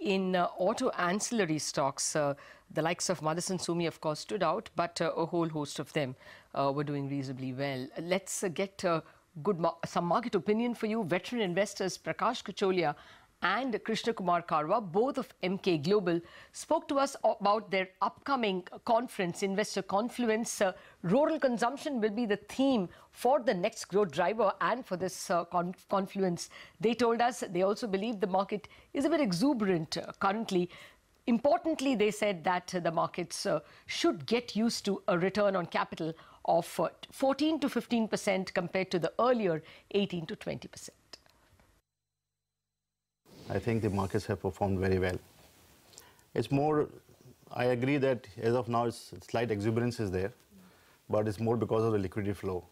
in uh, auto ancillary stocks. Uh, the likes of Motherson Sumi, of course, stood out, but uh, a whole host of them uh, were doing reasonably well. Let's uh, get uh, good some market opinion for you. Veteran investors Prakash Kacholia and Krishna Kumar Karwa, both of Emkay Global, spoke to us about their upcoming conference, Investor Confluence. Uh, rural consumption will be the theme for the next growth driver and for this uh, con confluence. They told us they also believe the market is a bit exuberant uh, currently. Importantly, they said that the markets uh, should get used to a return on capital of uh, 14 to 15 percent compared to the earlier 18 to 20 percent. I think the markets have performed very well. It's more, I agree that as of now, it's, slight exuberance is there, but it's more because of the liquidity flow.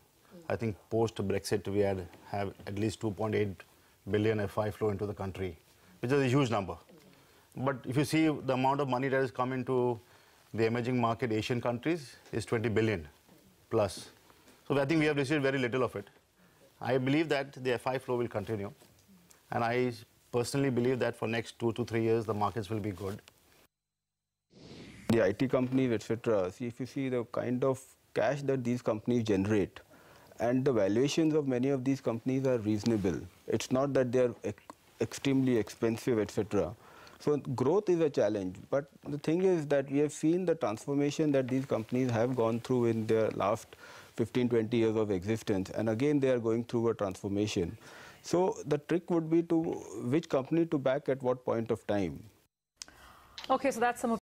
I think post-Brexit, we had have at least 2.8 billion FI flow into the country, which is a huge number. But if you see the amount of money that has come into the emerging market Asian countries is 20 billion plus. So I think we have received very little of it. I believe that the FI flow will continue. And I personally believe that for next two to three years, the markets will be good. The IT companies, etc. See, if you see the kind of cash that these companies generate, and the valuations of many of these companies are reasonable. It's not that they're ex extremely expensive, etc. So growth is a challenge. But the thing is that we have seen the transformation that these companies have gone through in their last 15, 20 years of existence. And again, they are going through a transformation. So the trick would be to which company to back at what point of time. Okay, so that's some